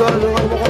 চলো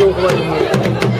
诱惑你。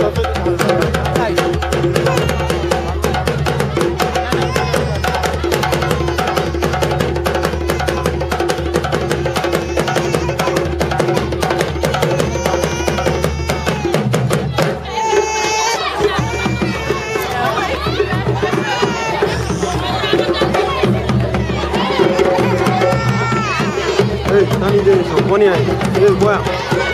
에이, 난 이제 권이야. 이게 뭐야?